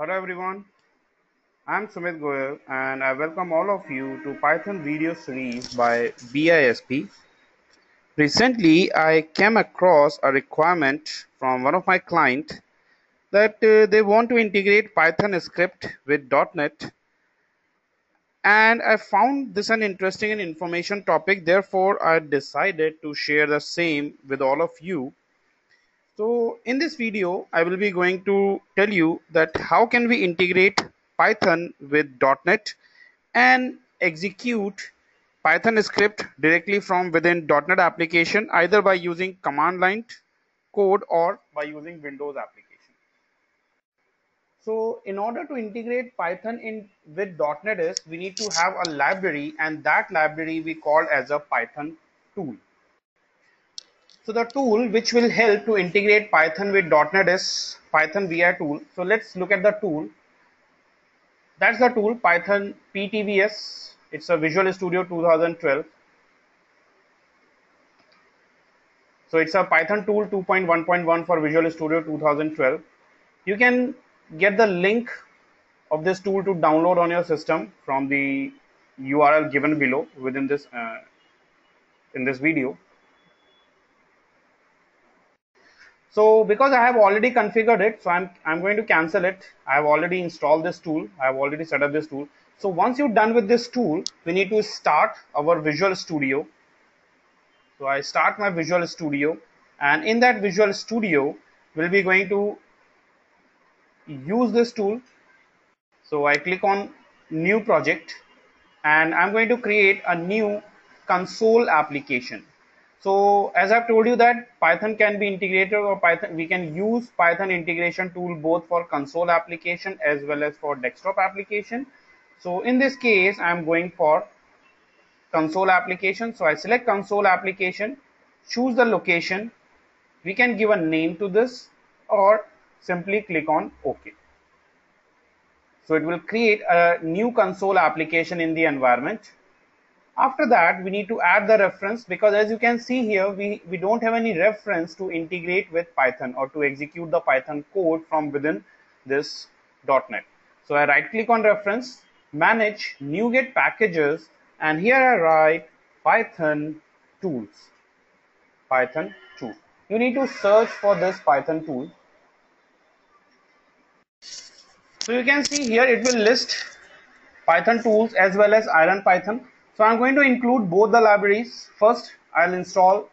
Hello everyone, I'm Sumit Goyal and I welcome all of you to Python video series by BISP. Recently, I came across a requirement from one of my clients that uh, they want to integrate Python script with .NET. And I found this an interesting and information topic. Therefore I decided to share the same with all of you so in this video, I will be going to tell you that how can we integrate Python with .NET and execute Python script directly from within .NET application either by using command line code or by using Windows application. So in order to integrate Python in with .NET is we need to have a library and that library we call as a Python tool. So the tool which will help to integrate Python with .NET is Python VI tool. So let's look at the tool. That's the tool Python PTVS. It's a Visual Studio 2012. So it's a Python tool 2.1.1 for Visual Studio 2012. You can get the link of this tool to download on your system from the URL given below within this uh, in this video. So because I have already configured it, so I'm, I'm going to cancel it. I have already installed this tool. I have already set up this tool. So once you're done with this tool, we need to start our Visual Studio. So I start my Visual Studio and in that Visual Studio, we'll be going to use this tool. So I click on new project and I'm going to create a new console application so as I've told you that Python can be integrated or Python we can use Python integration tool both for console application as well as for desktop application. So in this case I'm going for console application. So I select console application, choose the location. We can give a name to this or simply click on OK. So it will create a new console application in the environment after that, we need to add the reference because as you can see here, we, we don't have any reference to integrate with Python or to execute the Python code from within this .NET. So I right click on reference, manage NuGet packages, and here I write Python tools. Python tool. You need to search for this Python tool. So you can see here it will list Python tools as well as Iron Python. So I'm going to include both the libraries. First, I'll install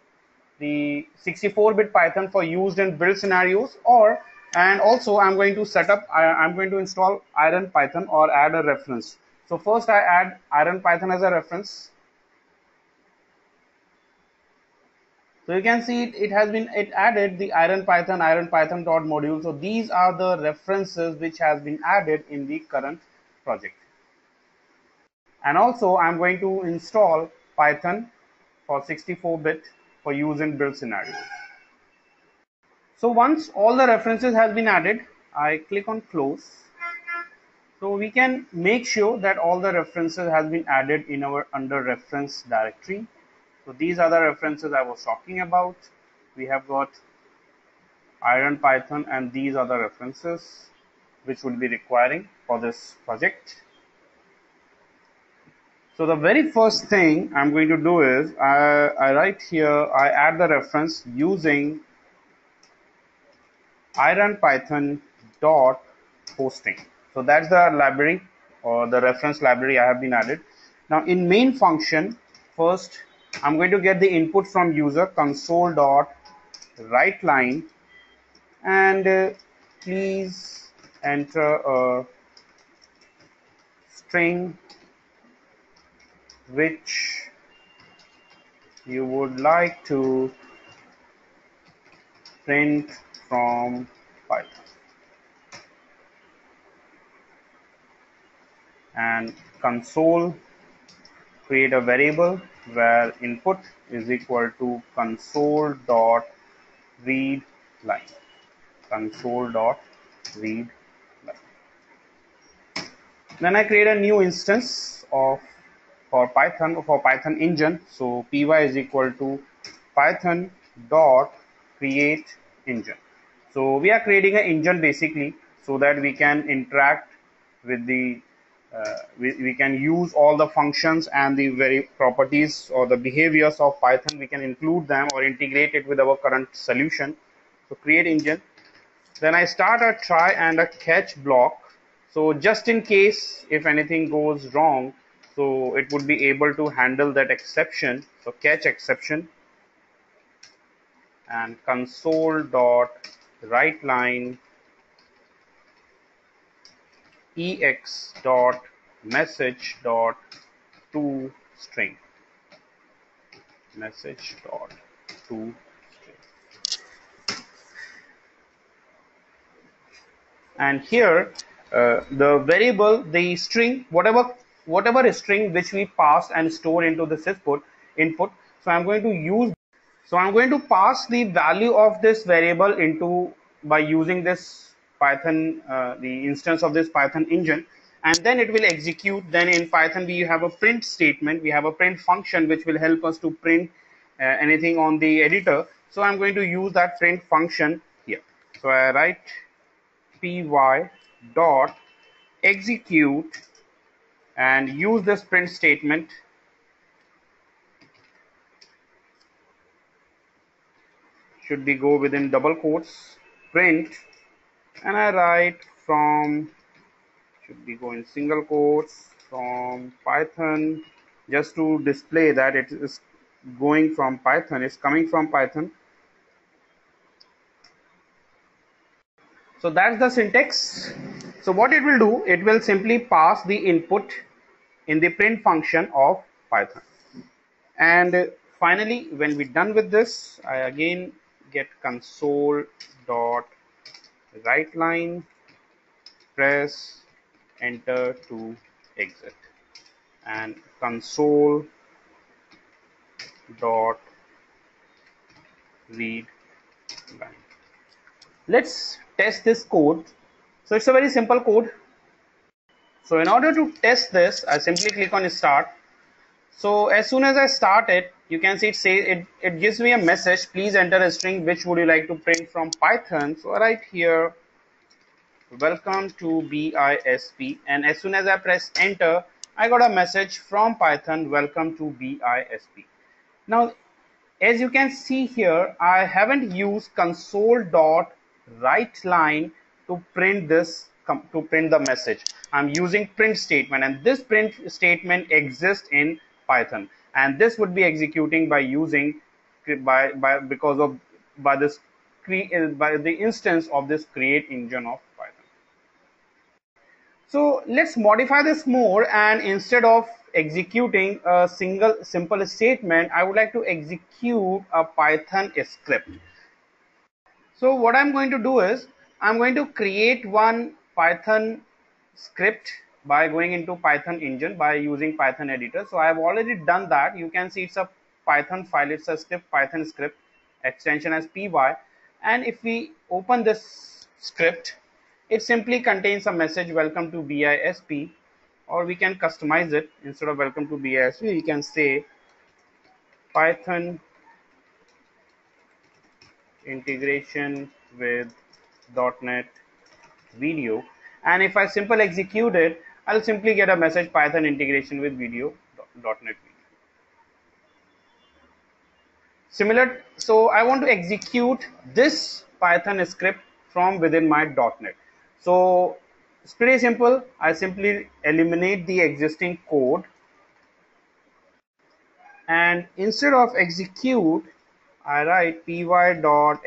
the 64-bit Python for used and build scenarios or and also I'm going to set up, I, I'm going to install Iron Python or add a reference. So first I add Iron Python as a reference. So you can see it, it has been, it added the Iron Python, Iron Python dot module. So these are the references which has been added in the current project and also I'm going to install Python for 64-bit for use in build scenarios. So once all the references has been added, I click on close. So we can make sure that all the references has been added in our under reference directory. So these are the references I was talking about. We have got Iron Python and these are the references which would be requiring for this project. So the very first thing I'm going to do is I, I write here, I add the reference using ironpython dot hosting. So that's the library or the reference library I have been added. Now in main function, first I'm going to get the input from user console dot write line and uh, please enter a string which you would like to print from Python. And console create a variable where input is equal to console dot read line console dot read line then I create a new instance of for Python for Python engine. So py is equal to Python dot create engine. So we are creating an engine basically. so that we can interact with the uh, we, we can use all the functions and the very properties or the behaviors of Python. We can include them or integrate it with our current solution. So create engine. Then I start a try and a catch block. So just in case if anything goes wrong, so it would be able to handle that exception. So catch exception. And console dot write line ex dot message dot to string. Message dot to string. And here uh, the variable the string whatever whatever string which we pass and store into this input input so i'm going to use so i'm going to pass the value of this variable into by using this Python, uh, the instance of this Python engine, and then it will execute. Then in Python, we have a print statement. We have a print function which will help us to print uh, anything on the editor. So I'm going to use that print function here. So I write py dot execute and use this print statement. Should be go within double quotes. Print. And I write from should be going single quotes from Python just to display that it is going from Python it's coming from Python. So that's the syntax. So what it will do it will simply pass the input in the print function of Python. And finally when we're done with this I again get console dot write line press enter to exit. And console dot read line let's test this code. So it's a very simple code so in order to test this I simply click on start. So as soon as I start it you can see it say it, it gives me a message please enter a string which would you like to print from python. So right here welcome to bisp and as soon as i press enter i got a message from python welcome to bisp now as you can see here i haven't used console dot write line to print this to print the message. I'm using print statement and this print statement exists in python. And this would be executing by using by, by because of by this uh, by the instance of this create engine of python. So let's modify this more and instead of executing a single simple statement i would like to execute a python script. So what i'm going to do is i'm going to create one python script by going into Python engine by using Python editor. So I have already done that. You can see it's a Python file. It's a script Python script extension as py. And if we open this script, it simply contains a message welcome to BISP or we can customize it instead of welcome to BISP. We can say Python integration with .NET video and if I simple execute it I'll simply get a message Python integration with video .NET video. Similar, so I want to execute this Python script from within my .NET. So it's pretty simple. I simply eliminate the existing code and instead of execute, I write py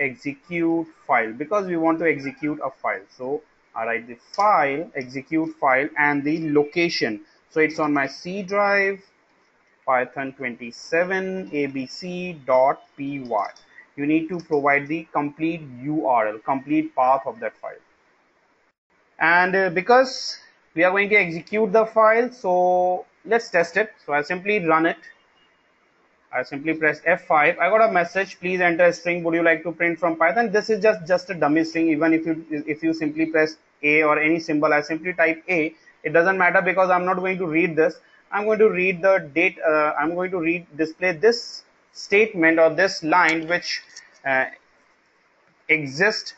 execute file because we want to execute a file. So Write the file, execute file and the location. So it's on my C drive, Python 27 abc.py. You need to provide the complete URL, complete path of that file. And uh, because we are going to execute the file, so let's test it. So I simply run it I simply press F5. I got a message. Please enter a string. Would you like to print from Python? This is just just a dummy string. Even if you if you simply press A or any symbol, I simply type A. It doesn't matter because I'm not going to read this. I'm going to read the date. Uh, I'm going to read display this statement or this line which uh, exists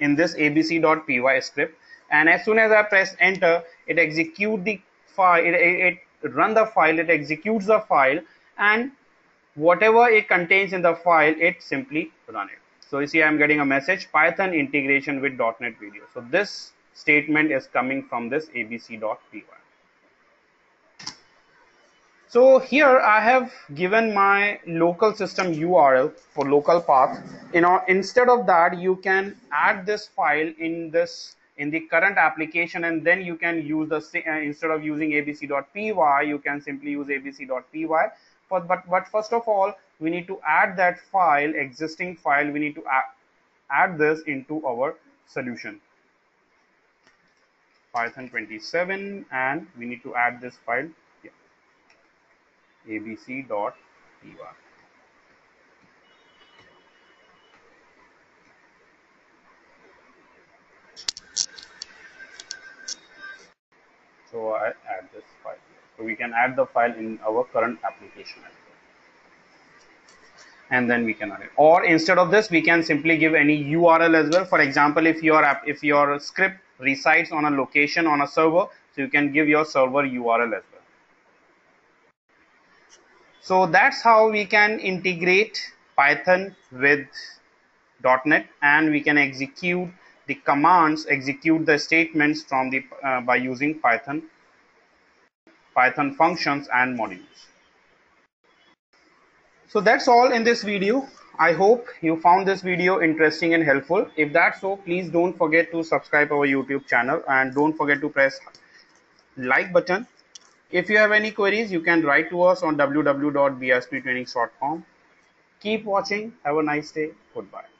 in this abc.py script and as soon as I press enter it execute the file it, it, it run the file it executes the file and whatever it contains in the file it simply run it so you see I'm getting a message Python integration with .NET Video so this statement is coming from this abc.py so here I have given my local system URL for local path. You know, instead of that, you can add this file in this in the current application and then you can use the uh, instead of using abc.py you can simply use abc.py but, but but first of all we need to add that file existing file. We need to add, add this into our solution python 27 and we need to add this file abc.py. So I add this file. here. So we can add the file in our current application as well. And then we can add it. Or instead of this, we can simply give any URL as well. For example, if your app, if your script resides on a location on a server, so you can give your server URL as well. So that's how we can integrate Python with .NET and we can execute the commands, execute the statements from the uh, by using Python, Python functions and modules. So that's all in this video. I hope you found this video interesting and helpful. If that's so, please don't forget to subscribe our YouTube channel and don't forget to press like button if you have any queries, you can write to us on www.bisptrainings.com. Keep watching. Have a nice day. Goodbye.